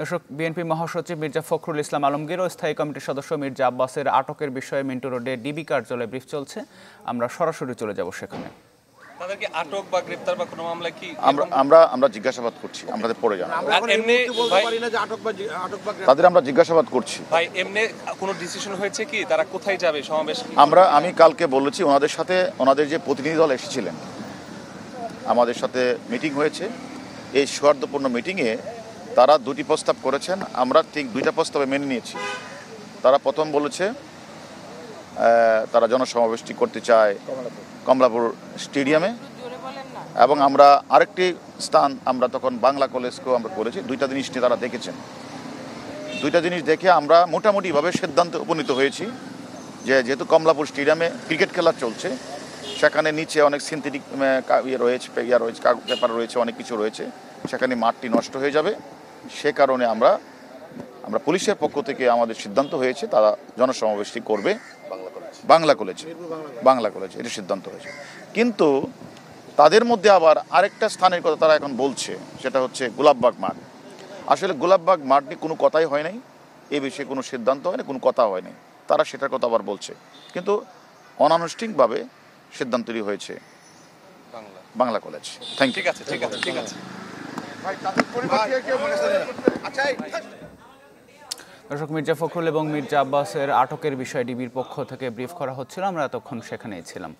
দর্শক বিএনপি মহাসচিব মির্জা ফখরুল ইসলাম আলমগীর ও স্থায়ী কমিটির সদস্য মির্জা আব্বাসের আটকের বিষয়ে মিন্টু রোডে ডিবি কার্যালয়ে ব্রিফ চলছে। আমরা সরাসরি চলে যাব সেখানে। তাদেরকে আটক বা গ্রেপ্তার বা কোনো মামলা কি আমরা আমরা আমরা জিজ্ঞাসাবাদ করছি আমাদের জানা এমনি তাদের আমরা জিজ্ঞাসাবাদ করছি। ভাই এমনি কোনো ডিসিশন হয়েছে কি? তারা কোথায় যাবে? সমাবেশ আমরা আমি কালকে বলেছি ওনাদের সাথে ওনাদের যে প্রতিনিধি দল এসেছিলেন আমাদের সাথে মিটিং হয়েছে। এই সৌহার্দ্যপূর্ণ মিটিংয়ে তারা দুটি প্রস্তাব করেছেন, আমরা ঠিক দুইটা প্রস্তাবে মেনে নিয়েছি। তারা প্রথম বলেছে তারা জনসমাবেশটি করতে চায় কমলাপুর স্টেডিয়ামে এবং আমরা আরেকটি স্থান, আমরা তখন বাংলা কলেজকেও আমরা করেছি, দুইটা জিনিস নিয়ে তারা দেখেছেন। দুইটা জিনিস দেখে আমরা মোটামুটিভাবে সিদ্ধান্তে উপনীত হয়েছি যে যেহেতু কমলাপুর স্টেডিয়ামে ক্রিকেট খেলা চলছে, সেখানে নিচে অনেক সিনথেটিক ইয়ে রয়েছে ইয়ে রয়েছে পেপার রয়েছে, অনেক কিছু রয়েছে, সেখানে মাঠটি নষ্ট হয়ে যাবে। সে কারণে আমরা আমরা পুলিশের পক্ষ থেকে আমাদের সিদ্ধান্ত হয়েছে তারা জনসমাবেশটি করবে বাংলা কলেজে। বাংলা কলেজে। এটা সিদ্ধান্ত হয়েছে। কিন্তু তাদের মধ্যে আবার আরেকটা স্থানের কথা তারা এখন বলছে সেটা হচ্ছে গোলাপবাগ মাঠ। আসলে গোলাপবাগ মাঠ নিয়ে কোনো কথাই হয় নাই এ বিষয়ে কোনো সিদ্ধান্ত হয়নি কোনো কথা হয় নাই। তারা সেটার কথা আবার বলছে। কিন্তু অনানুষ্ঠানিকভাবে সিদ্ধান্তটি হয়েছে Bangla. Bangla college. Thank you ঠিক আছে ঠিক আছে ঠিক আছে। দর্শক মির্জা ফখরুল এবং মির্জা আব্বাসের আটকের বিষয়ে ডিবির পক্ষ থেকে ব্রিফ করা হচ্ছিল আমরা এতক্ষণ সেখানেই ছিলাম।